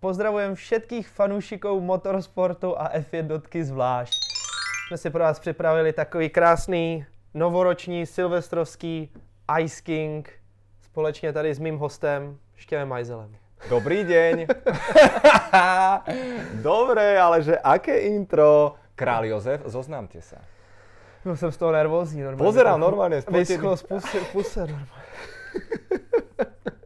pozdravujem všetkých fanúšikov motorsportu a F1 zvlášť. Jsme si pro vás připravili takový krásný novoroční silvestrovský Ice King společně tady s mým hostem Štěvem Majzelem. Dobrý deň. Dobre, ale že aké intro? Král Jozef, zoznámte sa. Byl jsem z toho nervózní normálně. Pozerám normálne. Vyschlo z puse, puse normálně.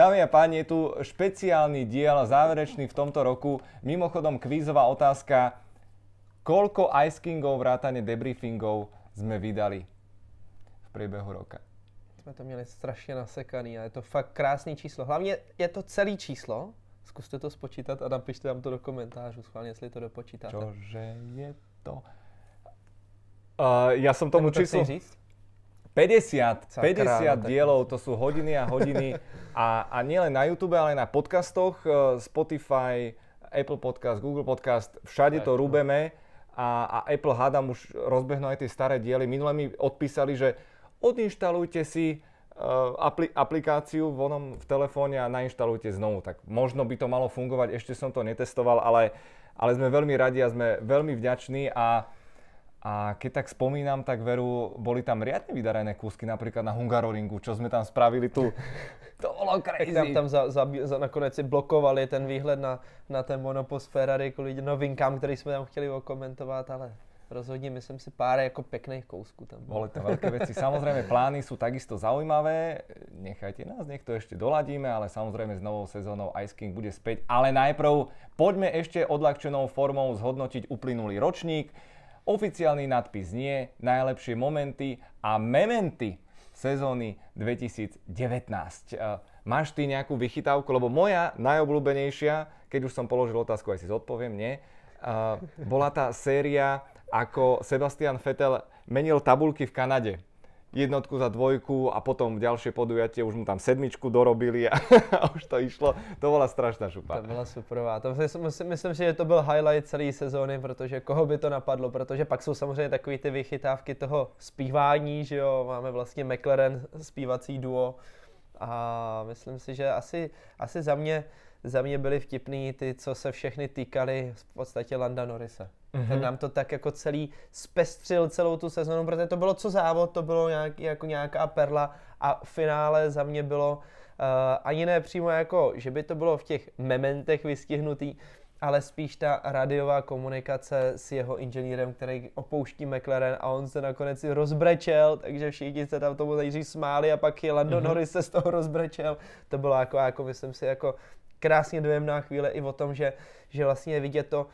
Dámy a páni, je tu špeciálny diel, záverečný v tomto roku. Mimochodom, kvízová otázka. Koľko Ice Kingov vrátane debriefingov sme vydali v priebehu roka? Jsme to měli strašně nasekaný a je to fakt krásný číslo. Hlavně je to celý číslo. Zkuste to spočítat a napište nám to do komentářů, schválně, jestli to dopočítáte. Čože je to? Uh, ja som tomu to číslu... říct? 50, Sakra, 50 no dielov, to sú hodiny a hodiny. A, a nielen na YouTube, ale aj na podcastoch, eh, Spotify, Apple Podcast, Google Podcast, všade to rúbeme. A, a Apple hádam už rozbehnú aj tie staré diely. Minule mi odpísali, že odinštalujte si eh, apli- aplikáciu v, onom, v telefóne a nainštalujte znovu. Tak možno by to malo fungovať, ešte som to netestoval, ale, ale sme veľmi radi a sme veľmi vďační a a keď tak spomínam, tak veru, boli tam riadne vydarené kúsky, napríklad na Hungaroringu, čo sme tam spravili tu. To bolo Tak crazy. tam, tam za, za, za, nakonec si blokovali ten výhled na, na ten monopost Ferrari kvůli novinkám, který jsme tam chtěli okomentovat, ale rozhodně myslím si pár jako pěkných kousků tam. Boli to veľké veci. Samozrejme, plány sú takisto zaujímavé. Nechajte nás, nech to ešte doladíme, ale samozrejme s novou sezónou Ice King bude späť. Ale najprv poďme ešte odľahčenou formou zhodnotiť uplynulý ročník. Oficiálny nadpis nie, najlepšie momenty a mementy sezóny 2019. Eh, Máš ty nejakú vychytávku? Lebo moja najobľúbenejšia, keď už som položil otázku, aj si zodpoviem, nie, eh, bola tá séria, ako Sebastian Vettel menil tabulky v Kanade jednotku za dvojku a potom ďalšie podujatie už mu tam sedmičku dorobili a, a už to išlo. To bola strašná To šupa. byla superová. To myslím, myslím si, že to byl highlight celé sezóny, protože koho by to napadlo, protože pak jsou samozřejmě takové ty vychytávky toho zpívání, že jo, máme vlastně McLaren zpívací duo a myslím si, že asi, asi za mě za mě byly vtipný ty, co se všechny týkali v podstatě Landa Norrise. Mm-hmm. Ten nám to tak jako celý zpestřil celou tu sezonu, protože to bylo co závod, to bylo nějak, jako nějaká perla a finále za mě bylo uh, ani ne přímo jako, že by to bylo v těch mementech vystihnutý, ale spíš ta radiová komunikace s jeho inženýrem, který opouští McLaren a on se nakonec i rozbrečel, takže všichni se tam tomu nejdřív smáli a pak i Lando mm-hmm. Norris se z toho rozbrečel. To bylo jako, jako myslím si, jako krásně dojemná chvíle i o tom, že, že vlastně je vidět to,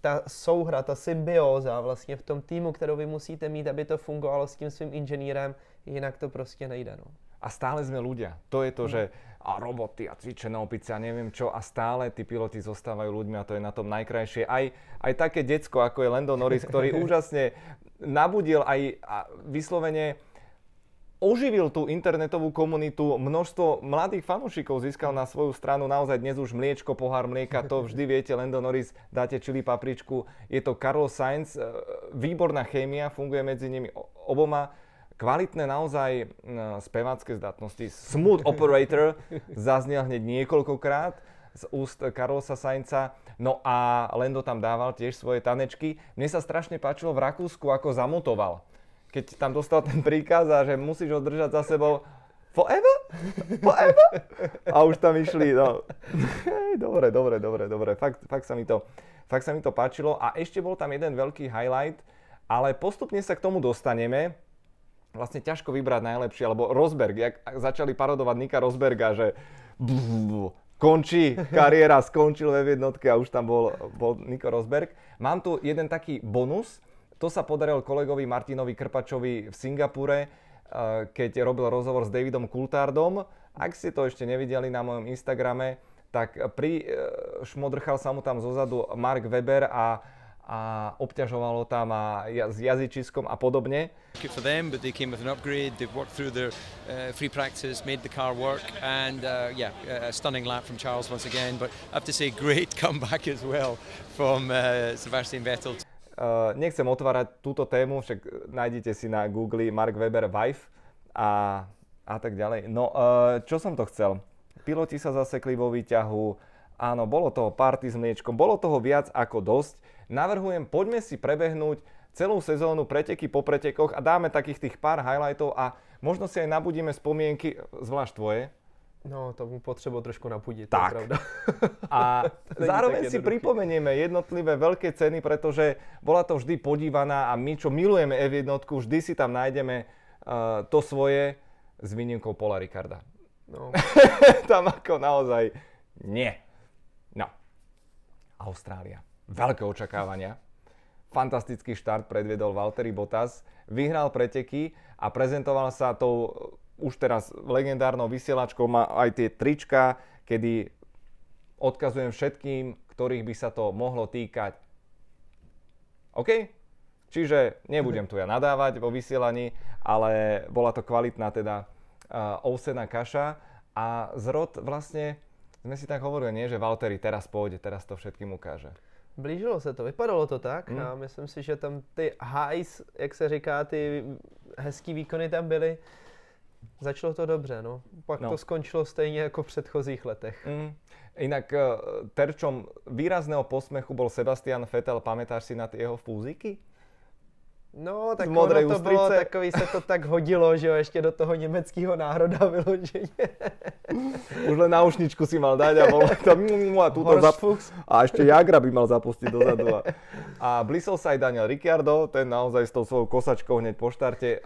ta souhra, ta symbióza vlastně v tom týmu, kterou vy musíte mít, aby to fungovalo s tím svým inženýrem, jinak to prostě nejde. No. A stále sme ľudia. To je to, že a roboty a cvičené opice a neviem čo a stále tí piloti zostávajú ľuďmi a to je na tom najkrajšie. Aj, aj také decko, ako je Lando Norris, ktorý úžasne nabudil aj a vyslovene oživil tú internetovú komunitu, množstvo mladých fanúšikov získal na svoju stranu, naozaj dnes už mliečko, pohár mlieka, to vždy viete, Lando Norris, dáte čili papričku, je to Carlos Sainz, e, výborná chémia, funguje medzi nimi oboma, kvalitné naozaj spevácké zdatnosti. Smooth Operator zaznel hneď niekoľkokrát z úst Carlosa Sainca. No a Lendo tam dával tiež svoje tanečky. Mne sa strašne páčilo v Rakúsku, ako zamutoval. Keď tam dostal ten príkaz a že musíš ho držať za sebou forever? Forever? A už tam išli, no. Dobre, dobre, dobre, dobre. Fakt, fakt, sa mi to, fakt sa mi to páčilo. A ešte bol tam jeden veľký highlight, ale postupne sa k tomu dostaneme vlastne ťažko vybrať najlepšie, alebo Rosberg, jak začali parodovať Nika Rosberga, že končí kariéra, skončil ve jednotke a už tam bol, bol Nico Rosberg. Mám tu jeden taký bonus, to sa podarilo kolegovi Martinovi Krpačovi v Singapúre, eh, keď robil rozhovor s Davidom Coulthardom. Ak ste to ešte nevideli na mojom Instagrame, tak pri eh, šmodrchal sa mu tam zozadu Mark Weber a, a obťažovalo tam a s jazyčiskom a podobne. For them, but they came with an upgrade. They've worked through their uh, free practice, made the car work, and uh, yeah, a stunning lap from Charles once again. But I have to say, great comeback as well from uh, Sebastian Vettel. Uh, nechcem otvárať túto tému, však nájdete si na Google Mark Webber Vive a, a tak ďalej. No, uh, čo som to chcel? Piloti sa zasekli vo výťahu, áno, bolo toho party s mliečkom, bolo toho viac ako dosť navrhujem, poďme si prebehnúť celú sezónu preteky po pretekoch a dáme takých tých pár highlightov a možno si aj nabudíme spomienky, zvlášť tvoje. No, to mu potřebuji trošku napudit, tak. to je pravda. A zároveň si pripomenieme jednotlivé veľké ceny, pretože bola to vždy podívaná a my, čo milujeme F1, vždy si tam nájdeme uh, to svoje s výnimkou Paula Ricarda. No. tam ako naozaj nie. No. Austrália veľké očakávania. Fantastický štart predviedol Valtteri Bottas, vyhral preteky a prezentoval sa tou už teraz legendárnou vysielačkou, má aj tie trička, kedy odkazujem všetkým, ktorých by sa to mohlo týkať. OK? Čiže nebudem tu ja nadávať vo vysielaní, ale bola to kvalitná teda uh, ovsená kaša a zrod vlastne sme si tak hovorili, nie, že Valtteri teraz pôjde, teraz to všetkým ukáže. Blížilo se to, vypadalo to tak hmm. a myslím si, že tam ty highs, jak se říká, ty hezký výkony tam byly. Začalo to dobře, no. Pak no. to skončilo stejně jako v předchozích letech. Mm. Inak eh, terčom výrazného posmechu bol Sebastian Vettel, pamätáš si na jeho fúziky? No, tak ono to bylo takový, se to tak hodilo, že jo, ještě do toho německého národa vyloženě. Už len náušničku si mal dať a bol tam a túto zap... A ešte Jagra by mal zapustiť dozadu. A, a blisol sa aj Daniel Ricciardo, ten naozaj s tou svojou kosačkou hneď po štarte.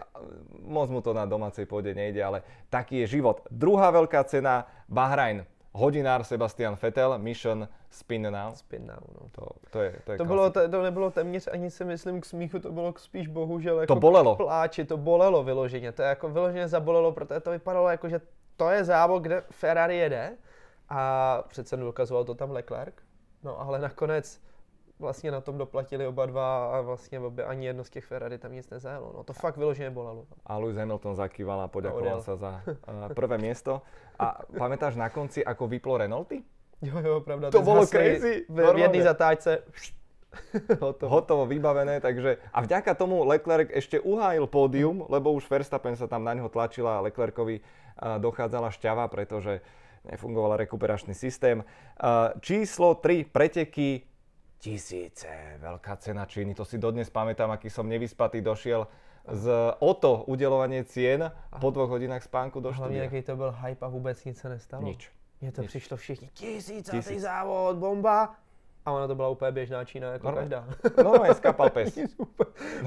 Moc mu to na domácej pôde nejde, ale taký je život. Druhá veľká cena, Bahrain hodinár Sebastian Vettel, Mission Spin Now. Spin Now, no. To, to, je, to, je to, bylo, to, to nebylo téměř ani si myslím k smíchu, to bylo spíš bohužel jako to bolelo. pláči, to bolelo vyloženě. To je jako vyloženě zabolelo, protože to vypadalo jako, že to je závod, kde Ferrari jede a přece dokazoval to tam Leclerc. No ale nakonec vlastně na tom doplatili oba dva a vlastně obě, ani jedno z těch Ferrari tam nic nezajelo. No to fakt vyloženě bolelo. A Lewis Hamilton zakýval a poďakoval no, sa za uh, prvé miesto. A pamätáš na konci, ako vyplo Renaulty? Jo, jo, pravda. To bolo crazy. V, v jednej zatáčce hotovo. hotovo, vybavené, takže a vďaka tomu Leclerc ešte uhájil pódium, lebo už Verstappen sa tam na ňo tlačila a Leclercovi uh, dochádzala šťava, pretože nefungoval rekuperačný systém. Uh, číslo 3 preteky tisíce, veľká cena Číny, to si dodnes pamätám, aký som nevyspatý došiel z OTO udelovanie cien po dvoch hodinách spánku do štúdia. Hlavne, to byl hype a vôbec nic sa nestalo. Nič. Mně to Nič. přišlo všichni, tisícatý Tisíc. závod, bomba. A ona to byla úplně běžná Čína, jako no, každá. No, skapal pes.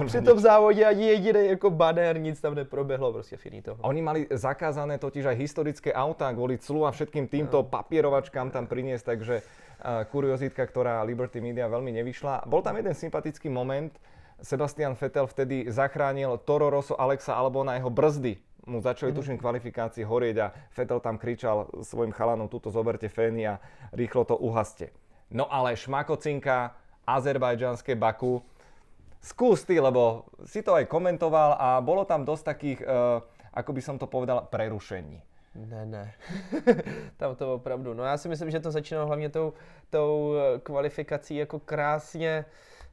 Při tom závodě ani jediný jako banner, nic tam neproběhlo, prostě finito. Oni mali zakázané totiž aj historické autá kvôli clu a všetkým týmto no. papierovačkám tam priniesť, takže kuriozitka, ktorá Liberty Media veľmi nevyšla. Bol tam jeden sympatický moment. Sebastian Vettel vtedy zachránil Toro Rosso Alexa alebo na jeho brzdy. Mu začali mm. tuším kvalifikácii horieť a Vettel tam kričal svojim chalanom, túto zoberte fény a rýchlo to uhaste. No ale šmakocinka, azerbajdžanské Baku, skús ty, lebo si to aj komentoval a bolo tam dosť takých, uh, ako by som to povedal, prerušení. Ne, ne. Tam to opravdu. No já si myslím, že to začínalo hlavně tou, tou eh, kvalifikací jako krásně,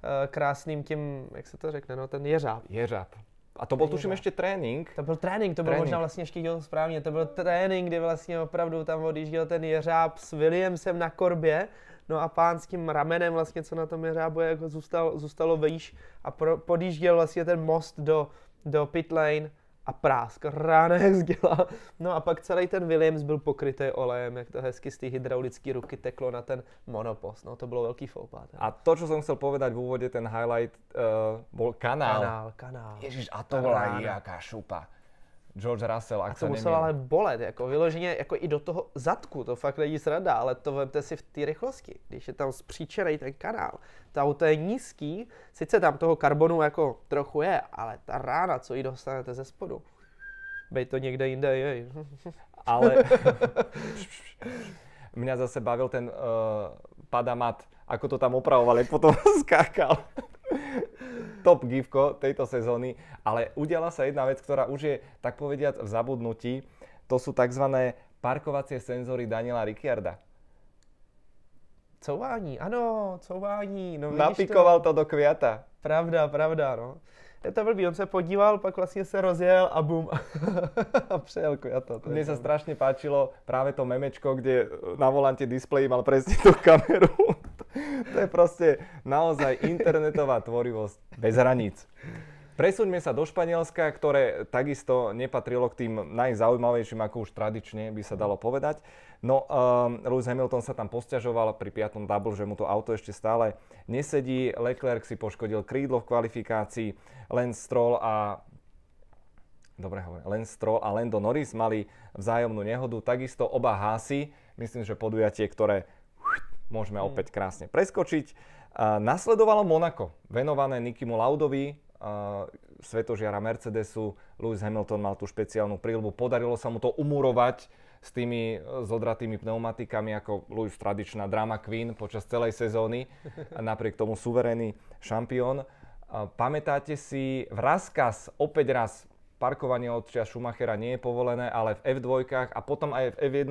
eh, krásným tím, jak se to řekne, no ten jeřáb. Jeřáb. A to byl tuším ještě trénink. To byl trénink, to byl možná vlastně ještě dělal správně. To byl trénink, kdy vlastně opravdu tam odjížděl ten jeřáb s Williamsem na korbě. No a pán s tím ramenem vlastně, co na tom jeřábu jako zůstal, zůstalo vejš a pro, podjížděl vlastně ten most do, do pit lane a prásk, rána jak zděla. No a pak celý ten Williams byl pokrytý olejem, jak to hezky z té hydraulické ruky teklo na ten monopost. No to bylo velký foupa. A to, čo som chcel povedať v úvode, ten highlight, uh, bol kanál. Kanál, kanál. Ježiš, a to bola jaká šupa. George Russell, ak a to muselo ale bolet, jako vyloženě jako i do toho zadku, to fakt není sranda, ale to vemte si v té rychlosti, když je tam zpříčený ten kanál, to auto je nízký, sice tam toho karbonu jako trochu je, ale ta rána, co jí dostanete ze spodu, bej to někde jinde, jej. Ale mňa zase bavil ten uh, pada mat, ako to tam opravovali, potom skákal. Top gifko tejto sezóny, ale udiala sa jedna vec, ktorá už je, tak povediac, v zabudnutí. To sú tzv. parkovacie senzory Daniela Ricciarda. Couvání, ano, couvání. No, Napikoval to? to do květa. Pravda, pravda, no. Je to blbý, on se podíval, pak vlastně se rozjel a bum. a přejel květa. To Mne sa strašne páčilo práve to memečko, kde na volante displeji mal presne tú kameru. To je proste naozaj internetová tvorivosť bez hraníc. Presuňme sa do Španielska, ktoré takisto nepatrilo k tým najzaujímavejším, ako už tradične by sa dalo povedať. No, um, Lewis Hamilton sa tam posťažoval pri piatom double, že mu to auto ešte stále nesedí. Leclerc si poškodil krídlo v kvalifikácii. Lance Stroll a dobre hovorím, Lance Stroll a Lando Norris mali vzájomnú nehodu. Takisto oba Hásy, myslím, že podujatie, ktoré môžeme opäť krásne preskočiť. Nasledovalo Monako, venované Nikimu Laudovi, svetožiara Mercedesu. Lewis Hamilton mal tú špeciálnu príľbu. Podarilo sa mu to umurovať s tými e, zodratými pneumatikami ako Lewis tradičná drama queen počas celej sezóny napriek tomu suverénny šampión. Pamätáte si, v Raskas opäť raz parkovanie od čia Schumachera nie je povolené, ale v F2 a potom aj v F1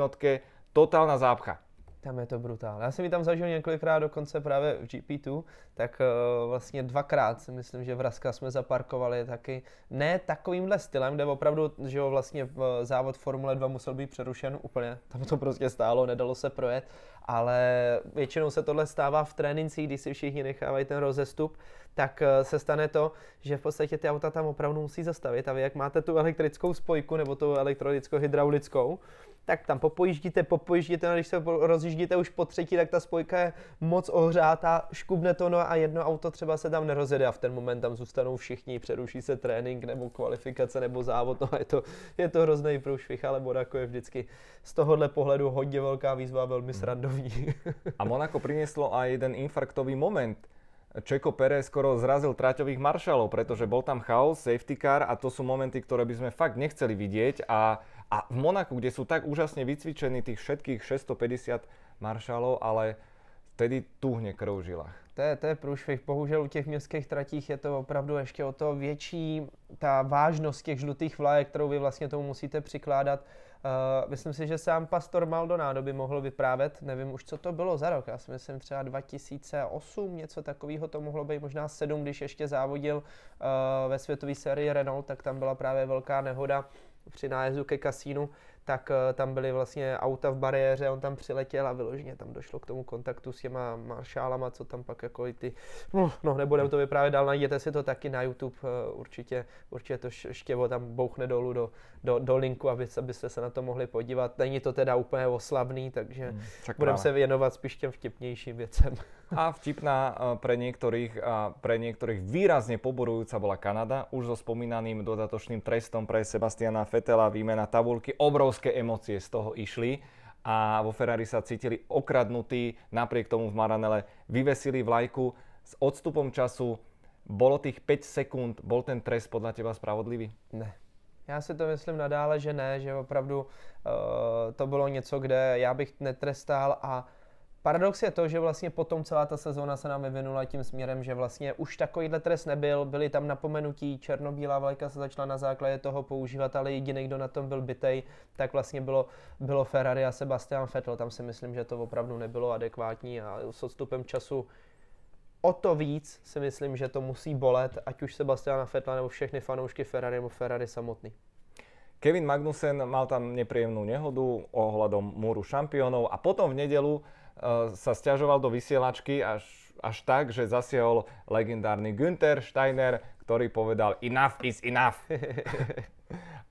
totálna zápcha. Tam je to brutál. Já jsem ji tam zažil několikrát dokonce právě v GP2, tak uh, vlastně dvakrát si myslím, že v jsme zaparkovali taky. Ne takovýmhle stylem, kde opravdu, že jo, vlastně v závod Formule 2 musel být přerušen úplně, tam to prostě stálo, nedalo se projet, ale většinou se tohle stává v trénincích, když si všichni nechávají ten rozestup, tak uh, se stane to, že v podstatě ty auta tam opravdu musí zastavit. A vy jak máte tu elektrickou spojku nebo tu elektronickou hydraulickou, tak tam popojíždíte, popojíždíte, a když se rozjíždíte už po třetí, tak ta spojka je moc ohřátá, škubne to no a jedno auto třeba se tam nerozjede a v ten moment tam zůstanou všichni, přeruší se trénink nebo kvalifikace nebo závod, no a je to, je to hrozný průšvih, ale Monaco je vždycky z tohohle pohledu hodně velká výzva, velmi mhm. srandovní. A Monaco prinieslo aj jeden infarktový moment. Čeko Pérez skoro zrazil traťových maršalov, pretože bol tam chaos, safety car a to sú momenty, ktoré by sme fakt nechceli vidieť a a v Monaku, kde sú tak úžasne vycvičení tých všetkých 650 maršalov, ale vtedy tuhne krv v žilách. To je, to je průšvih. Bohužel u těch městských tratích je to opravdu ještě o to větší ta vážnost těch žlutých vlajek, kterou vy vlastně tomu musíte přikládat. Uh, myslím si, že sám pastor Maldonado by mohl vyprávět, nevím už, co to bylo za rok, já si myslím třeba 2008, něco takového to mohlo být, možná 7, když ještě závodil uh, ve světové sérii Renault, tak tam byla právě velká nehoda při nájezdu ke kasínu, tak uh, tam byly vlastně auta v bariéře, on tam přiletěl a vyloženě tam došlo k tomu kontaktu s těma maršálama, co tam pak jako i ty, no, no nebudeme to vyprávět dál, najděte si to taky na YouTube, uh, určitě, určitě to štěvo tam bouchne dolů do, do, do linku, aby, abyste se na to mohli podívat. Není to teda úplně oslavný, takže hmm, budeme se věnovat spíš těm vtipnějším věcem. A vtipná eh, pre niektorých, a pre niektorých výrazne poborujúca bola Kanada, už so spomínaným dodatočným trestom pre Sebastiana Fetela, výmena tabulky, obrovské emócie z toho išli a vo Ferrari sa cítili okradnutí, napriek tomu v Maranele vyvesili vlajku s odstupom času. Bolo tých 5 sekúnd, bol ten trest podľa teba spravodlivý? Ne. Já si to myslím nadále, že ne, že opravdu uh, to bylo něco, kde já bych netrestal a Paradox je to, že vlastně potom celá ta sezóna se nám vyvinula tím směrem, že vlastně už takovýhle trest nebyl, byli tam napomenutí, černobílá vlajka se začala na základě toho používat, ale jediný, kdo na tom byl bitej, tak vlastně bylo, bylo Ferrari a Sebastian Vettel. Tam si myslím, že to opravdu nebylo adekvátní a s odstupem času o to víc si myslím, že to musí bolet, ať už Sebastiana Vettela nebo všechny fanoušky Ferrari nebo Ferrari samotný. Kevin Magnussen mal tam nepríjemnú nehodu ohľadom múru šampiónov a potom v nedelu sa stiažoval do vysielačky až, až tak, že zasiahol legendárny Günther Steiner, ktorý povedal enough is enough.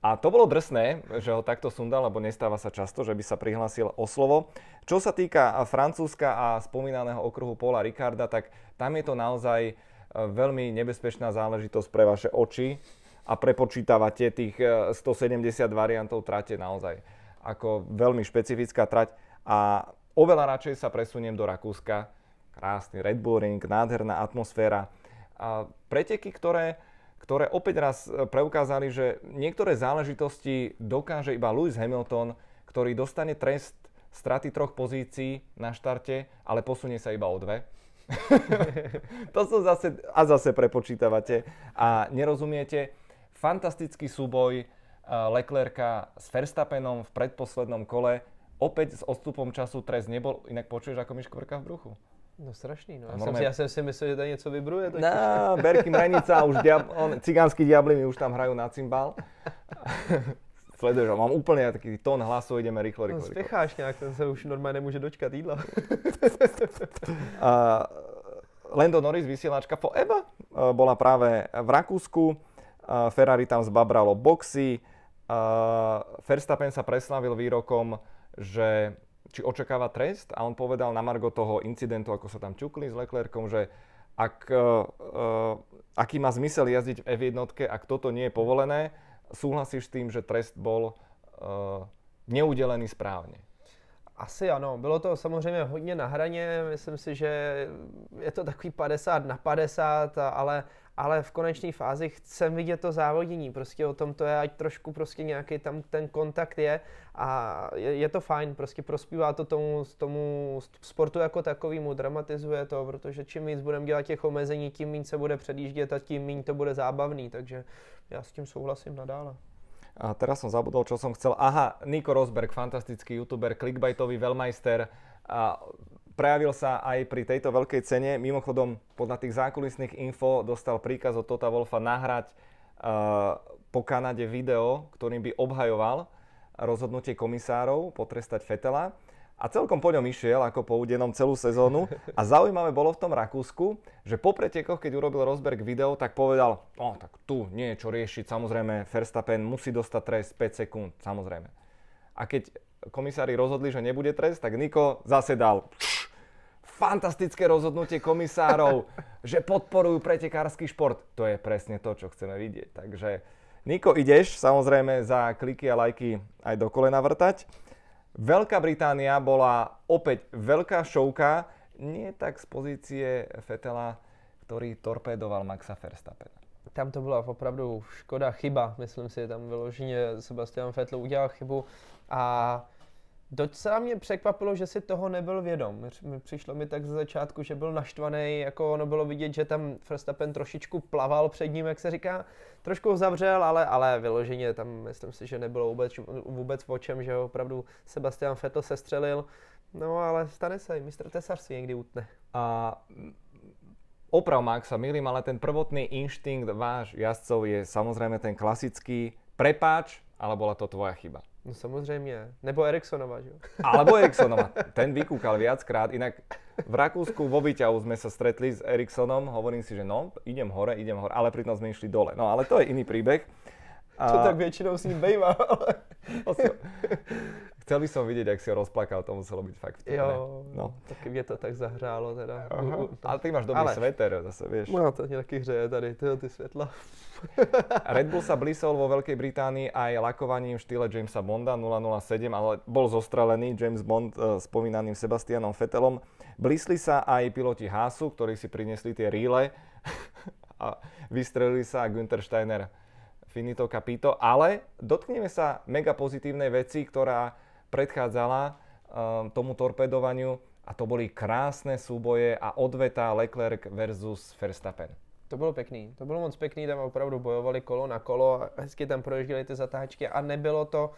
A to bolo drsné, že ho takto sundal, lebo nestáva sa často, že by sa prihlásil o slovo. Čo sa týka Francúzska a spomínaného okruhu Paula Ricarda, tak tam je to naozaj eh, veľmi nebezpečná záležitosť pre vaše oči a prepočítavate tých 170 eh, variantov trate naozaj ako veľmi špecifická trať a Oveľa radšej sa presuniem do Rakúska. Krásny Red Bull Ring, nádherná atmosféra. A preteky, ktoré, ktoré opäť raz e, preukázali, že niektoré záležitosti dokáže iba Lewis Hamilton, ktorý dostane trest straty troch pozícií na štarte, ale posunie sa iba o dve. to sú zase, a zase prepočítavate a nerozumiete. Fantastický súboj Leclerca s Verstappenom v predposlednom kole. Opäť s odstupom času trest nebol, inak počuješ, ako mi škvrka v bruchu? No strašný, no. Já, jsem si, já jsem si myslel, že tady něco vybruje. Tak no, Berky Mrenica, už diab, on, cigánsky diabli mi už tam hrajú na cymbal. Sleduješ, mám úplne taký tón hlasu, ideme rýchlo, rýchlo. No, spěcháš nějak, ten se už normálně nemůže dočkat jídla. Lando Norris, vysielačka Forever, uh, bola práve v Rakúsku. Uh, Ferrari tam zbabralo boxy. Uh, Verstappen sa preslavil výrokom, že či očakáva trest a on povedal na margo toho incidentu, ako sa tam čukli s Leclercom, že ak, uh, aký má zmysel jazdiť v F1, ak toto nie je povolené, súhlasíš s tým, že trest bol uh, neudelený správne? Asi ano, bylo to samozřejmě hodně na hraně, myslím si, že je to takový 50 na 50, ale ale v konečné fázi chcem vidět to závodění, prostě o tom to je, ať trošku prostě nějaký tam ten kontakt je a je, je to fajn, prostě prospívá to tomu, tomu sportu jako takovýmu, dramatizuje to, protože čím víc budeme dělat těch omezení, tím méně se bude předjíždět a tím méně to bude zábavný, takže já s tím souhlasím nadále. A teraz som zabudol, čo som chcel. Aha, Nico Rosberg, fantastický youtuber, clickbaitový veľmajster. A prejavil sa aj pri tejto veľkej cene. Mimochodom, podľa tých zákulisných info dostal príkaz od Tota Wolfa nahrať uh, po Kanade video, ktorým by obhajoval rozhodnutie komisárov potrestať Fetela. A celkom po ňom išiel, ako po udenom celú sezónu. A zaujímavé bolo v tom Rakúsku, že po pretekoch, keď urobil Rosberg video, tak povedal, no tak tu nie je čo riešiť, samozrejme Verstappen musí dostať trest 5 sekúnd, samozrejme. A keď komisári rozhodli, že nebude trest, tak Niko zase dal fantastické rozhodnutie komisárov, že podporujú pretekársky šport. To je presne to, čo chceme vidieť. Takže Niko, ideš samozrejme za kliky a lajky aj do kolena vrtať. Veľká Británia bola opäť veľká šovka, nie tak z pozície Fetela, ktorý torpédoval Maxa Verstappena. Tam to byla opravdu škoda, chyba. Myslím si, tam vyloženě Sebastian Vettel udělal chybu a Docela mě překvapilo, že si toho nebyl vědom. Přišlo mi tak ze začátku, že byl naštvaný, jako ono bylo vidět, že tam Verstappen trošičku plaval před ním, jak se říká. Trošku ho zavřel, ale, ale vyloženě tam myslím si, že nebylo vůbec, vůbec o čem, že opravdu Sebastian Vettel se střelil. No ale stane se, mistr Tesař si někdy utne. A oprav Maxa, milím, ale ten prvotný inštinkt váš jazdcov je samozrejme ten klasický prepáč, ale bola to tvoja chyba. No samozřejmě. Nebo Ericssonova, že? Alebo Ericssonova. Ten vykúkal viackrát. Inak v Rakúsku vo Vyťahu sme sa stretli s Ericssonom. Hovorím si, že no, idem hore, idem hore, ale pritom sme išli dole. No ale to je iný príbeh. A... To tak většinou s ním bývá, ale... Chcel by som vidieť, ak si ho rozplakal, to muselo byť fakt vtipné. Jo, no. tak mě to tak zahrálo teda. Aha. Ale ty máš dobrý Ale... sveter, zase vieš. No to taky hřeje tady, tyjo, ty svetla. Red Bull sa blísol vo Veľkej Británii aj lakovaním v štýle Jamesa Bonda 007, ale bol zostrelený James Bond uh, spomínaným Sebastianom Fetelom. Blísli sa aj piloti Haasu, ktorí si priniesli tie ríle a vystrelili sa Günther Steiner finito capito, ale dotkneme sa mega pozitívnej veci, ktorá predchádzala um, tomu torpedovaniu a to boli krásne súboje a odveta Leclerc versus Verstappen. To bylo pěkný, to bylo moc pěkný, tam opravdu bojovali kolo na kolo, hezky tam projížděli ty zatáčky a nebylo to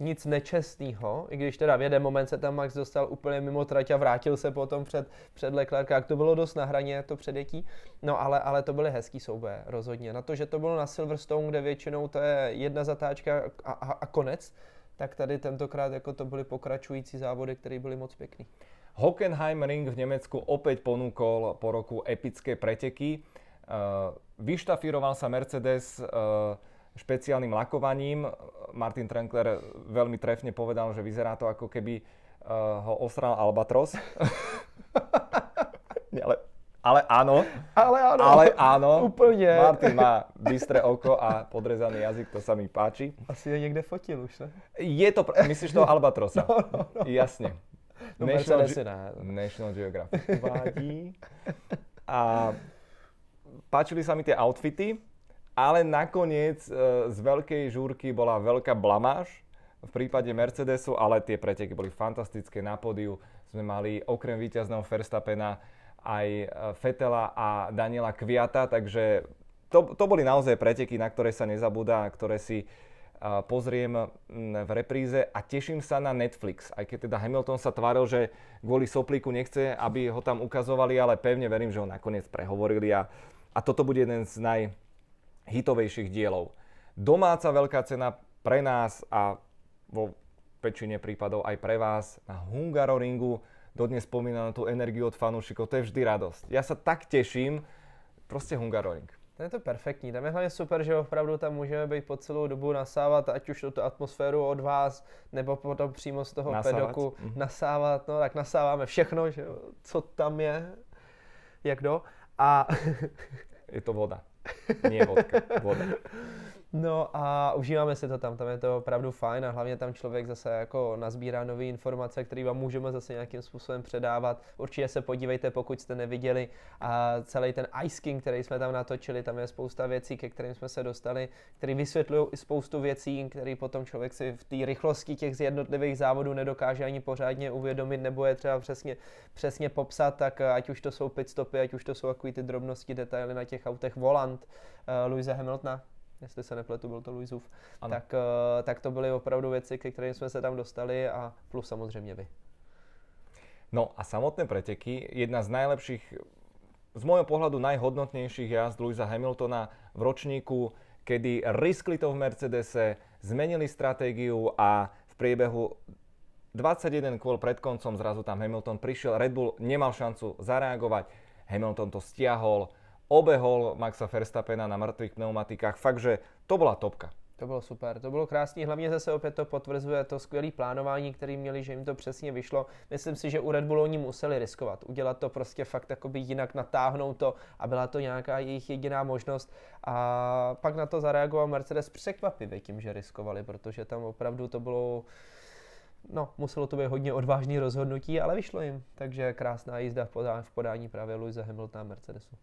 nic nečestného, i když teda v jeden moment se tam Max dostal úplně mimo trať a vrátil se potom před, před Leclerc, jak to bylo dost na hraně, to předjetí, no ale, ale to byly hezký souboje, rozhodně. Na to, že to bylo na Silverstone, kde většinou to je jedna zatáčka a, a, a konec, tak tady tentokrát jako to byly pokračující závody, které byly moc pěkný. Hockenheim Ring v Nemecku opäť ponúkol po roku epické preteky. Uh, vyštafíroval sa Mercedes uh, špeciálnym lakovaním. Martin Trenkler veľmi trefne povedal, že vyzerá to ako keby uh, ho osral Albatros. ale ale áno. Ale áno. Ale áno. Úplne. Martin má bystré oko a podrezaný jazyk, to sa mi páči. Asi ho niekde fotil už, ne? Je to, myslíš toho Albatrosa? No, no, no. Jasne. No, National, Ge- National Geographic uvádí. A páčili sa mi tie outfity, ale nakoniec e, z veľkej žúrky bola veľká blamáž v prípade Mercedesu, ale tie preteky boli fantastické. Na pódiu sme mali okrem víťazného Verstappena aj e, Fetela a Daniela Kviata, takže to, to boli naozaj preteky, na ktoré sa nezabúda, ktoré si pozriem v repríze a teším sa na Netflix. Aj keď teda Hamilton sa tváril, že kvôli soplíku nechce, aby ho tam ukazovali, ale pevne verím, že ho nakoniec prehovorili a, a toto bude jeden z najhitovejších dielov. Domáca veľká cena pre nás a vo väčšine prípadov aj pre vás na Hungaroringu. Dodnes spomínam tú energiu od fanúšikov, to je vždy radosť. Ja sa tak teším, proste Hungaroring. To je to perfektní. Tam je hlavně super, že opravdu tam můžeme být po celou dobu nasávat, ať už tu atmosféru od vás, nebo potom přímo z toho nasávat. pedoku mm-hmm. nasávat. No tak nasáváme všechno, že co tam je, jak do. A... je to voda. Nie vodka, voda. No a užíváme si to tam, tam je to opravdu fajn a hlavně tam člověk zase jako nazbírá nové informace, které vám můžeme zase nějakým způsobem předávat. Určitě se podívejte, pokud jste neviděli a celý ten Ice King, který jsme tam natočili, tam je spousta věcí, ke kterým jsme se dostali, které vysvětlují i spoustu věcí, které potom člověk si v té rychlosti těch jednotlivých závodů nedokáže ani pořádně uvědomit nebo je třeba přesně, přesně popsat, tak ať už to jsou pitstopy, ať už to jsou takový ty drobnosti, detaily na těch autech, volant uh, Louise Hamiltona, jestli se nepletu, byl to Luizův, tak, uh, tak to byly opravdu věci, ke kterým jsme se tam dostali a plus samozřejmě vy. No a samotné preteky, jedna z najlepších, z môjho pohľadu najhodnotnejších jazd Louisa Hamiltona v ročníku, kedy riskli to v Mercedese, zmenili stratégiu a v priebehu 21 kôl pred koncom zrazu tam Hamilton prišiel, Red Bull nemal šancu zareagovať, Hamilton to stiahol, obehol Maxa Verstappena na mŕtvych pneumatikách. Fakt, že to byla topka. To bylo super, to bylo krásný, hlavně zase opět to potvrzuje to skvělé plánování, které měli, že jim to přesně vyšlo. Myslím si, že u Red Bullu oni museli riskovat, udělat to prostě fakt jakoby jinak, natáhnout to a byla to nějaká jejich jediná možnost. A pak na to zareagoval Mercedes překvapivě tím, že riskovali, protože tam opravdu to bylo no, muselo to být hodně odvážný rozhodnutí, ale vyšlo jim. Takže krásná jízda v podání, v podání právě Luisa Hamiltona Mercedesu.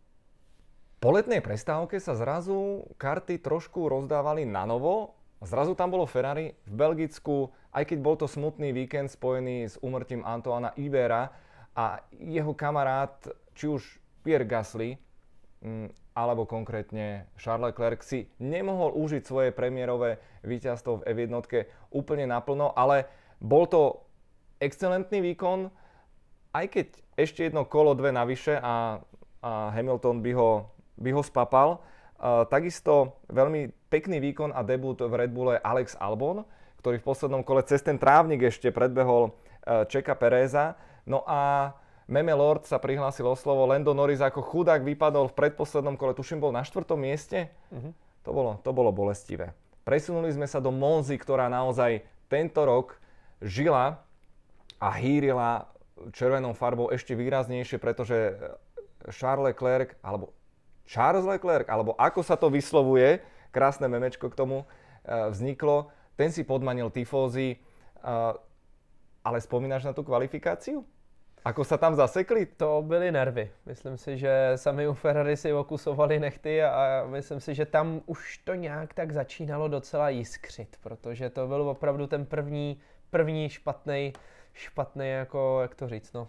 Po letnej prestávke sa zrazu karty trošku rozdávali na novo. Zrazu tam bolo Ferrari v Belgicku, aj keď bol to smutný víkend spojený s umrtím Antoana Ibera a jeho kamarát, či už Pierre Gasly, mm, alebo konkrétne Charles Leclerc si nemohol užiť svoje premiérové víťazstvo v F1 úplne naplno, ale bol to excelentný výkon, aj keď ešte jedno kolo dve navyše a, a Hamilton by ho by ho spapal. Uh, takisto veľmi pekný výkon a debut v Red Bulle Alex Albon, ktorý v poslednom kole cez ten trávnik ešte predbehol uh, Čeka Pereza. No a Meme Lord sa prihlásil o slovo, Lando Norris ako chudák vypadol v predposlednom kole, tuším bol na štvrtom mieste. Uh-huh. To, bolo, to bolo bolestivé. Presunuli sme sa do Monzy, ktorá naozaj tento rok žila a hýrila červenou farbou ešte výraznejšie, pretože Charles Leclerc, alebo Charles Leclerc, alebo ako sa to vyslovuje, krásne memečko k tomu uh, vzniklo, ten si podmanil tifózy, uh, ale spomínáš na tú kvalifikáciu? Ako sa tam zasekli? To byly nervy. Myslím si, že sami u Ferrari si okusovali nechty a myslím si, že tam už to nějak tak začínalo docela jiskřit, protože to byl opravdu ten první, první špatný, špatný jako, jak to říct, no,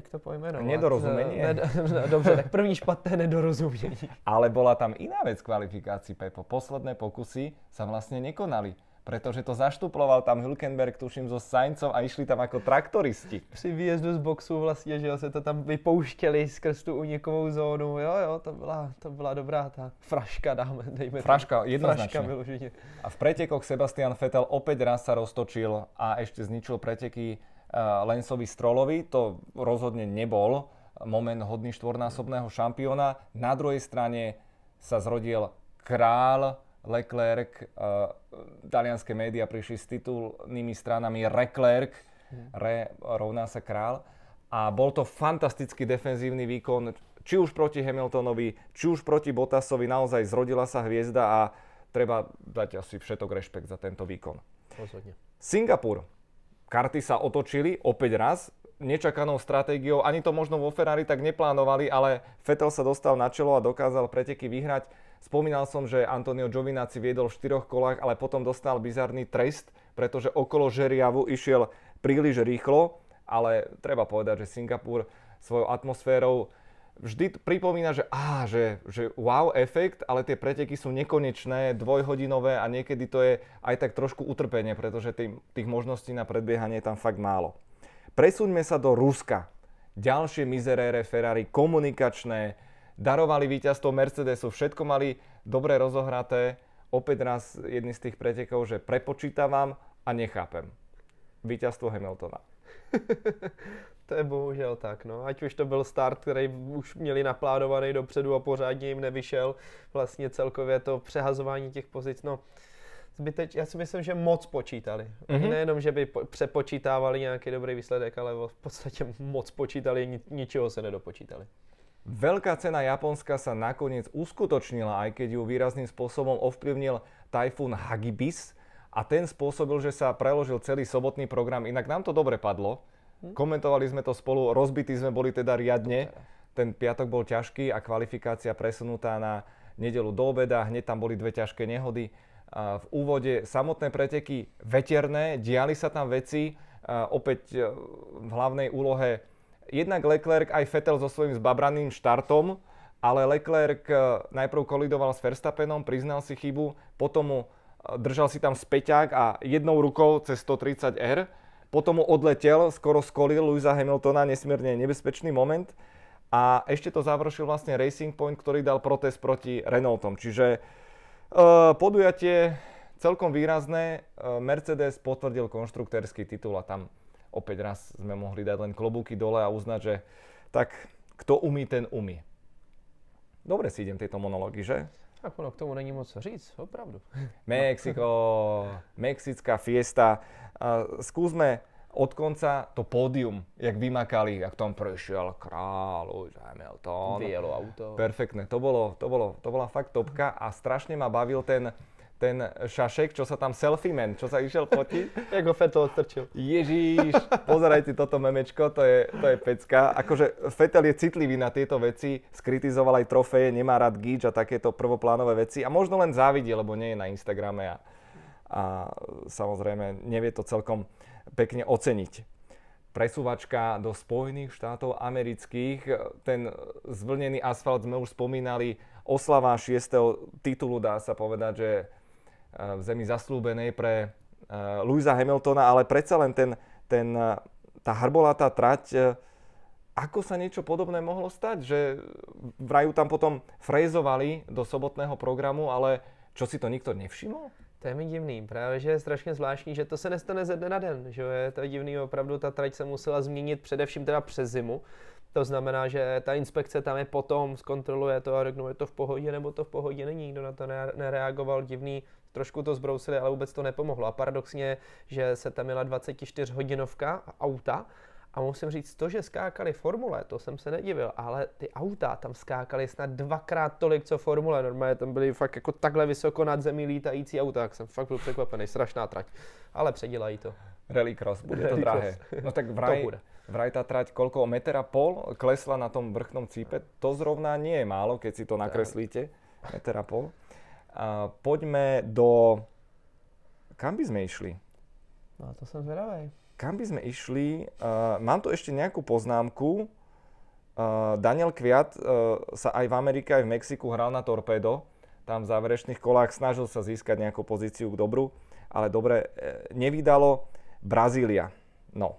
jak to pojmenovat? Nedorozumenie. Ne, ne, dobře, tak první špatné nedorozumění. Ale bola tam iná vec kvalifikácii, Pepo. Posledné pokusy sa vlastne nekonali pretože to zaštuploval tam Hülkenberg, tuším, so Saincom a išli tam ako traktoristi. Při výjezdu z boxu vlastně, že jo, se to tam vypouštěli skrz tu unikovou zónu, jo, jo, to byla, to byla dobrá ta fraška, dáme, dejme Fraška, jednoznačne. Fraška A v pretekoch Sebastian Vettel opäť raz sa roztočil a ešte zničil preteky Eh, Lensovi Strolovi. To rozhodne nebol moment hodný štvornásobného šampióna. Na druhej strane sa zrodil král Leclerc. Uh, talianské médiá prišli s titulnými stranami Leclerc, Re rovná sa král. A bol to fantastický defenzívny výkon, či už proti Hamiltonovi, či už proti Bottasovi. Naozaj zrodila sa hviezda a treba dať asi všetok rešpekt za tento výkon. Rozhodne. Singapur karty sa otočili opäť raz. nečakanou stratégiou. Ani to možno vo Ferrari tak neplánovali, ale Vettel sa dostal na čelo a dokázal preteky vyhrať. Spomínal som, že Antonio Giovinazzi viedol v štyroch kolách, ale potom dostal bizarný trest, pretože okolo Žeriavu išiel príliš rýchlo, ale treba povedať, že Singapur svojou atmosférou vždy pripomína, že, á, že, že wow efekt, ale tie preteky sú nekonečné, dvojhodinové a niekedy to je aj tak trošku utrpenie, pretože tých, tých možností na predbiehanie je tam fakt málo. Presuňme sa do Ruska. Ďalšie mizerére Ferrari, komunikačné, darovali víťazstvo Mercedesu, všetko mali dobre rozohraté. Opäť raz jedný z tých pretekov, že prepočítavam a nechápem. Víťazstvo Hamiltona. to je bohužel tak, no. Ať už to byl start, který už měli naplánovaný dopředu a pořádně jim nevyšel. Vlastně celkově to přehazování těch pozic, no zbyteč, já si myslím, že moc počítali. Mm-hmm. Nejenom, že by po, přepočítávali nějaký dobrý výsledek, ale v podstatě moc počítali, ni, ničeho se nedopočítali. Veľká cena Japonska sa nakoniec uskutočnila, aj keď ju výrazným spôsobom ovplyvnil tajfún Hagibis a ten spôsobil, že sa preložil celý sobotný program. Inak nám to dobre padlo. Hm? Komentovali sme to spolu, rozbití sme boli teda riadne. Ten piatok bol ťažký a kvalifikácia presunutá na nedelu do obeda. Hneď tam boli dve ťažké nehody v úvode samotné preteky veterné, diali sa tam veci, opäť e, v hlavnej úlohe jednak Leclerc aj Vettel so svojím zbabraným štartom, ale Leclerc e, najprv kolidoval s Verstappenom, priznal si chybu, potom mu e, držal si tam späťák a jednou rukou cez 130R, potom mu odletel, skoro skolil Louisa Hamiltona, nesmierne nebezpečný moment a ešte to završil vlastne Racing Point, ktorý dal protest proti Renaultom. Čiže Eh, podujatie celkom výrazné. Eh, Mercedes potvrdil konštruktérsky titul a tam opäť raz sme mohli dať len klobúky dole a uznať, že tak kto umí, ten umí. Dobre si idem tieto monológy, že? Tak ono k tomu není moc říct, opravdu. Mexiko, mexická fiesta. Skúsme od konca to pódium, jak vymakali, jak tam prešiel král, Lewis Hamilton. Bielo auto. Perfektné, to, bolo, to, bolo, to bola fakt topka a strašne ma bavil ten, ten šašek, čo sa tam selfie man, čo sa išiel fotiť. Jak ho Fetel odstrčil. Ježíš, pozerajte toto memečko, to je, to je pecka. Akože Fetel je citlivý na tieto veci, skritizoval aj trofeje, nemá rád gíč a takéto prvoplánové veci a možno len závidí, lebo nie je na Instagrame a, a samozrejme nevie to celkom pekne oceniť. Presúvačka do Spojených štátov amerických, ten zvlnený asfalt sme už spomínali, oslava 6. titulu dá sa povedať, že v zemi zaslúbenej pre e, Louisa Hamiltona, ale predsa len ten, ten, e, tá hrbolatá trať, ako sa niečo podobné mohlo stať, že vraju tam potom frejzovali do sobotného programu, ale čo si to nikto nevšimol? To je mi divný, právě že je strašně zvláštní, že to se nestane ze dne na den, že je to divný, opravdu ta trať se musela změnit především teda přes zimu, to znamená, že ta inspekce tam je potom, zkontroluje to a řeknou, je to v pohodě nebo to v pohodě není, nikdo na to nereagoval, divný, trošku to zbrousili, ale vůbec to nepomohlo. A paradoxně, že se tam měla 24 hodinovka auta a musím říct, to, že skákali formule, to jsem se nedivil, ale ty auta tam skákali snad dvakrát tolik, co formule. Normálně tam byly fakt jako takhle vysoko nad zemí lítající auta, tak jsem fakt byl překvapený, strašná trať. Ale předělají to. Rallycross, bude to drahé. No tak vraj, vraj tá trať koľko, meter a pol klesla na tom vrchnom cípe, to zrovna nie je málo, keď si to nakreslíte, meter a pol. A poďme do... Kam by sme išli? No to som zvedavý kam by sme išli? Uh, mám tu ešte nejakú poznámku. Uh, Daniel Kviat uh, sa aj v Amerike, aj v Mexiku hral na torpedo. Tam v záverečných kolách snažil sa získať nejakú pozíciu k dobru, ale dobre, nevydalo. Brazília. No.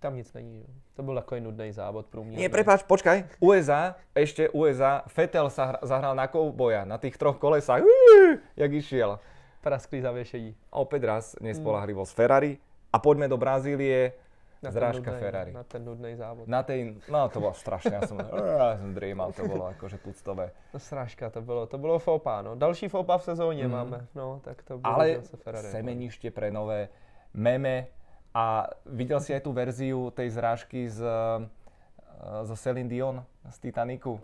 Tam nic není. To bol takový nudný závod pro mňa. Nie, prepáč, počkaj. USA, ešte USA, Fetel sa zahral na kouboja, na tých troch kolesách. Uú, jak išiel. Prasklý zaviešení. A opäť raz nespolahlivosť mm. Ferrari. A poďme do Brazílie. Na Zrážka nudnej, Ferrari. Na ten nudný závod. Na tej, no to bolo strašne, ja som, ja som dreamal, to bolo akože puctové. No srážka to bylo, to bylo fopa, no. Další fopa v sezóně mm. máme, no, tak to bylo Ale zase Ferrari. Semenište pre nové meme a videl si aj tú verziu tej zrážky z, zo Celine Dion z Titaniku.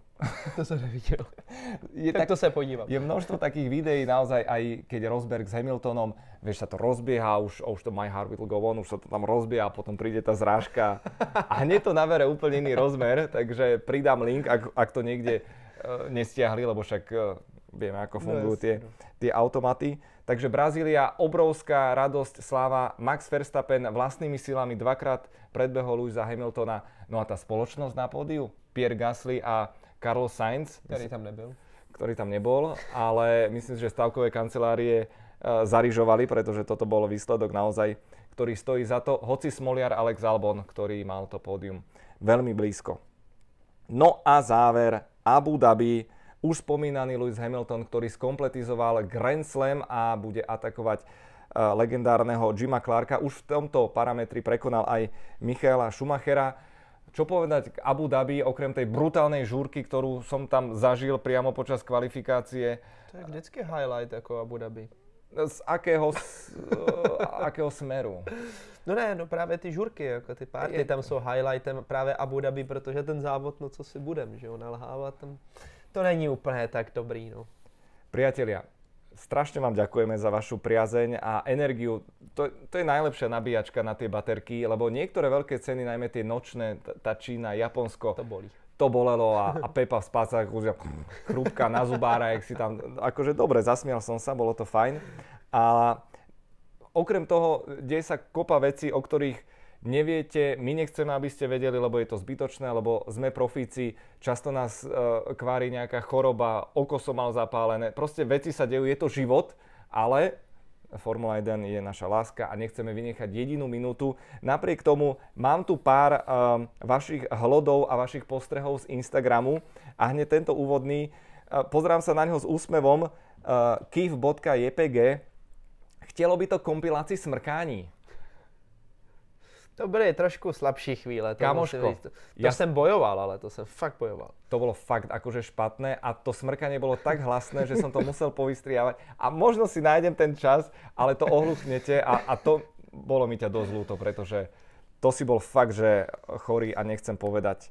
To som nevidel. Je tak, tak to sa podívam. Je množstvo takých videí naozaj, aj keď Rosberg s Hamiltonom, vieš, sa to rozbieha, už, už to My Heart Will Go On, už sa to tam rozbieha a potom príde tá zrážka a hneď to navere úplne iný rozmer, takže pridám link, ak, ak to niekde uh, nestiahli, lebo však uh, vieme, ako fungujú no, tie, no. tie automaty. Takže Brazília, obrovská radosť, sláva. Max Verstappen vlastnými silami dvakrát predbehol Louisa Hamiltona. No a tá spoločnosť na pódiu, Pierre Gasly a Carlos Sainz. Ktorý tam nebyl. Ktorý tam nebol, ale myslím, že stavkové kancelárie uh, zarižovali, pretože toto bol výsledok naozaj, ktorý stojí za to. Hoci Smoliar Alex Albon, ktorý mal to pódium veľmi blízko. No a záver Abu Dhabi už spomínaný Lewis Hamilton, ktorý skompletizoval Grand Slam a bude atakovať e, legendárneho Jima Clarka. Už v tomto parametri prekonal aj Michaela Schumachera. Čo povedať k Abu Dhabi, okrem tej brutálnej žúrky, ktorú som tam zažil priamo počas kvalifikácie? To je vždycky highlight ako Abu Dhabi. Z akého, z, uh, akého smeru? No ne, no právě ty žurky, jako ty party tam jsou highlightem právě Abu Dhabi, protože ten závod, no co si budem, že jo, nalhávat tam to není úplne tak dobrý. No. Priatelia, strašne vám ďakujeme za vašu priazeň a energiu. To, to je najlepšia nabíjačka na tie baterky, lebo niektoré veľké ceny, najmä tie nočné, tá Čína, Japonsko, to boli. To bolelo a, a Pepa v spácach už chrúbka na zubára, jak si tam, akože dobre, zasmial som sa, bolo to fajn. A okrem toho, deje sa kopa veci, o ktorých neviete, my nechceme, aby ste vedeli, lebo je to zbytočné, lebo sme profíci, často nás e, kvári nejaká choroba, oko som mal zapálené, proste veci sa dejú, je to život, ale Formula 1 je naša láska a nechceme vynechať jedinú minútu. Napriek tomu mám tu pár uh, vašich hlodov a vašich postrehov z Instagramu a hneď tento úvodný, uh, pozrám sa na neho s úsmevom, uh, kif.jpg, Chtelo by to kompilácii smrkání. To byly trošku slabší chvíle. To Kamoško. To, to ja... jsem bojoval, ale to jsem fakt bojoval. To bolo fakt akože špatné a to smrkanie bolo tak hlasné, že som to musel povystriávať. A možno si nájdem ten čas, ale to ohluchnete a, a to bolo mi ťa dosť ľúto, pretože to si bol fakt, že chorý a nechcem povedať,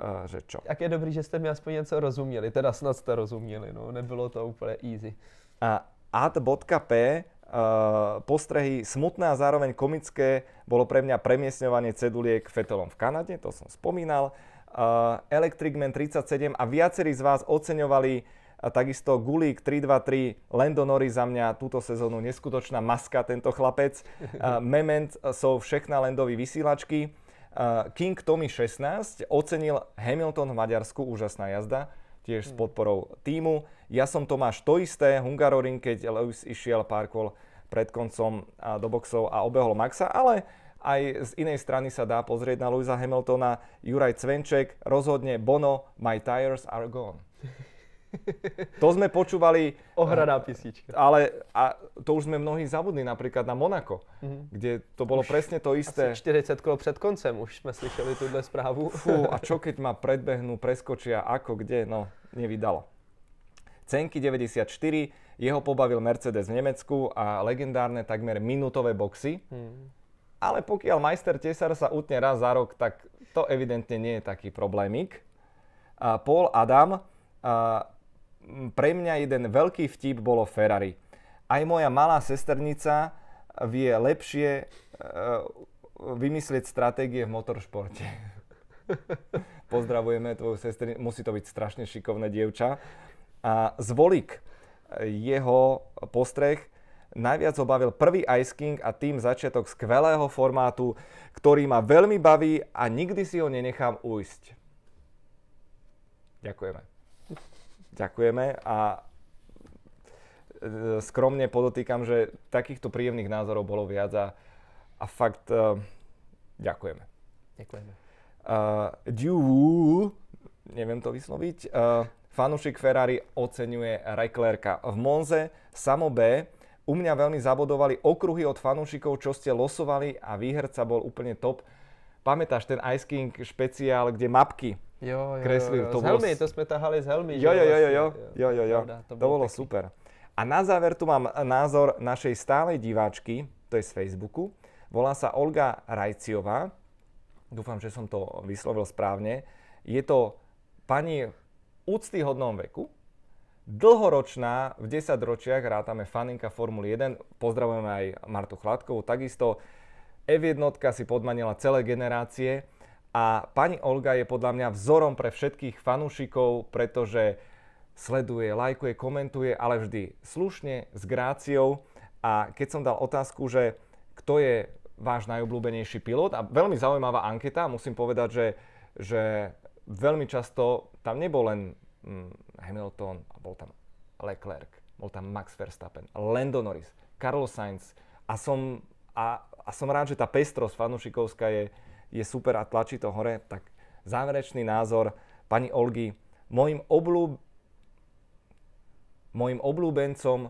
uh, že čo. Tak je dobrý, že ste mi aspoň něco rozuměli, teda snad ste rozuměli, no, nebylo to úplně easy. A ad.p Eh, postrehy smutné a zároveň komické bolo pre mňa premiesňovanie ceduliek fetelom v Kanade, to som spomínal. Eh, Electric Man 37 a viacerí z vás oceňovali a takisto Gulík 323, Lando Nori za mňa túto sezónu neskutočná maska, tento chlapec. Mement sú všechna Lendovi vysílačky. King Tommy 16 ocenil Hamilton v Maďarsku, úžasná jazda, tiež s hmm. podporou týmu. Ja som Tomáš to isté, Hungaroring, keď Lewis išiel párkol pred koncom do boxov a obehol Maxa, ale aj z inej strany sa dá pozrieť na Louisa Hamiltona. Juraj Cvenček rozhodne Bono, my tires are gone. To sme počúvali... Ohraná písnička. Ale a to už sme mnohí zabudli, napríklad na Monako, mm-hmm. kde to bolo už presne to isté. Asi 40 kolo pred koncem už sme slyšeli túhle správu. Fú, a čo keď ma predbehnú, preskočia, ako, kde, no, nevydalo. Cenky 94, jeho pobavil Mercedes v Nemecku a legendárne takmer minútové boxy. Hmm. Ale pokiaľ majster Tesar sa utne raz za rok, tak to evidentne nie je taký problémik. A Paul Adam, a pre mňa jeden veľký vtip bolo Ferrari. Aj moja malá sesternica vie lepšie uh, vymyslieť stratégie v motoršporte. Pozdravujeme tvoju sesternicu, musí to byť strašne šikovné dievča. A Zvolik, jeho postreh najviac obavil prvý Ice King a tým začiatok skvelého formátu, ktorý ma veľmi baví a nikdy si ho nenechám ujsť. Ďakujeme. Ďakujeme a e, skromne podotýkam, že takýchto príjemných názorov bolo viac a, a fakt uh, ďakujeme. Ďakujeme. Uh, Diu, neviem to vysloviť, uh, Fanúšik Ferrari oceňuje Reklerka. V Monze samo B u mňa veľmi zabodovali okruhy od fanúšikov, čo ste losovali a výherca bol úplne top. Pamätáš ten Ice King špeciál, kde mapky jo, jo, kreslil? Jo, jo. To z helmy, bolo... to sme tahali z helmy. Jo, jo, jo, jo, jo, jo, jo, jo. to, to bolo taký. super. A na záver tu mám názor našej stálej diváčky, to je z Facebooku. Volá sa Olga Rajciová. Dúfam, že som to vyslovil správne Je to pani úctyhodnom veku, dlhoročná, v 10 ročiach rátame faninka Formuly 1, pozdravujeme aj Martu Chladkovú, takisto F1 si podmanila celé generácie a pani Olga je podľa mňa vzorom pre všetkých fanúšikov, pretože sleduje, lajkuje, komentuje, ale vždy slušne, s gráciou. A keď som dal otázku, že kto je váš najobľúbenejší pilot, a veľmi zaujímavá anketa, musím povedať, že, že veľmi často tam nebol len hm, Hamilton, bol tam Leclerc, bol tam Max Verstappen, Lando Norris, Carlos Sainz a som, a, a som rád, že tá pestrosť fanúšikovská je, je super a tlačí to hore, tak záverečný názor pani Olgy, môjim, obľúb, môjim obľúbencom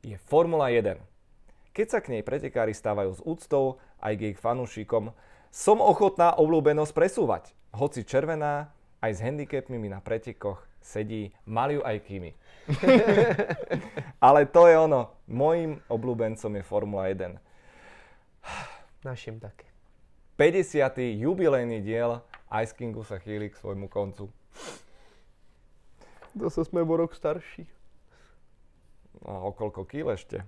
je Formula 1. Keď sa k nej pretekári stávajú s úctou aj k ich fanúšikom, som ochotná obľúbenosť presúvať. Hoci červená, aj s handicapmi mi na pretekoch sedí, mali aj Kimi. Ale to je ono. Mojím obľúbencom je Formula 1. Našim také. 50. jubilejný diel Ice Kingu sa chýli k svojmu koncu. Zase sme o rok starší. No, o koľko kýl ešte?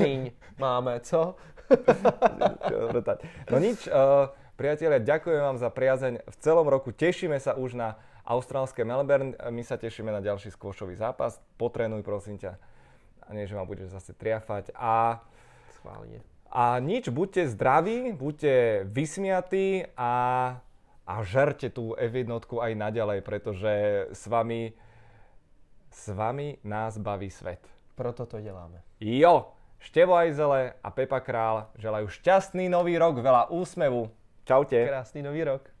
Míň máme, co? no nič, uh, priatelia, ďakujem vám za priazeň v celom roku. Tešíme sa už na austrálske Melbourne. My sa tešíme na ďalší skôšový zápas. Potrénuj, prosím ťa. A nie, že ma budeš zase triafať. A... Schválne. A nič, buďte zdraví, buďte vysmiatí a, a žerte tú F1 aj naďalej, pretože s vami, s vami nás baví svet. Proto to děláme. Jo, Števo Ajzele a Pepa Král želajú šťastný nový rok, veľa úsmevu. Čaute. Krásný nový rok.